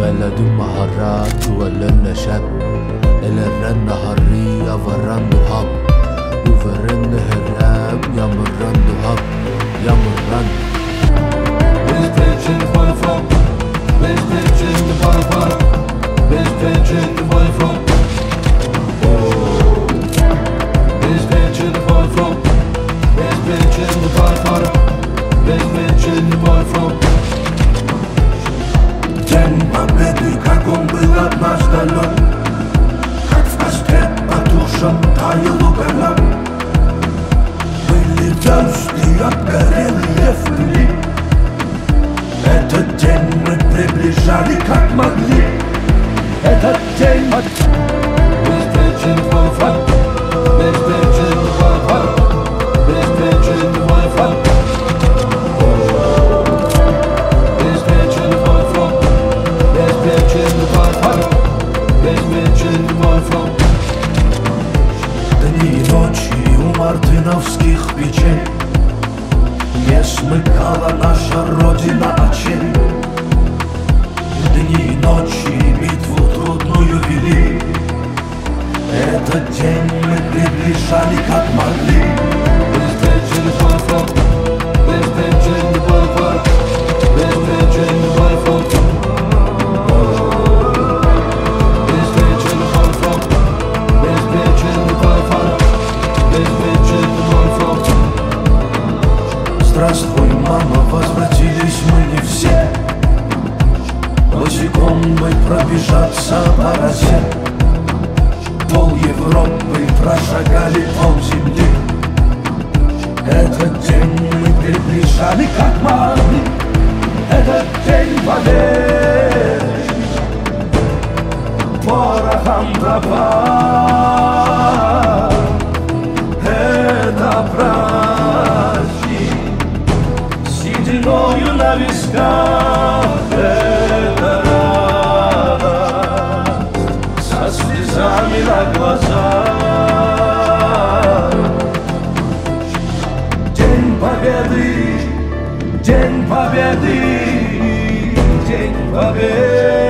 بلدوا المهرات ولا نشد إلى الرنة هرية فرنوا how you look and look. We live. У мартыновских печей. Не смыкала наша Родина очей Здравствуй, мама, возвратились мы не все. Босиком бы пробежаться по росе. Пол Европы прошагали пол земли Этот день мы приближали как могли. Этот день побед Порохом пропал на висках Это радость Со слезами на глазах День Победы День Победы День Победы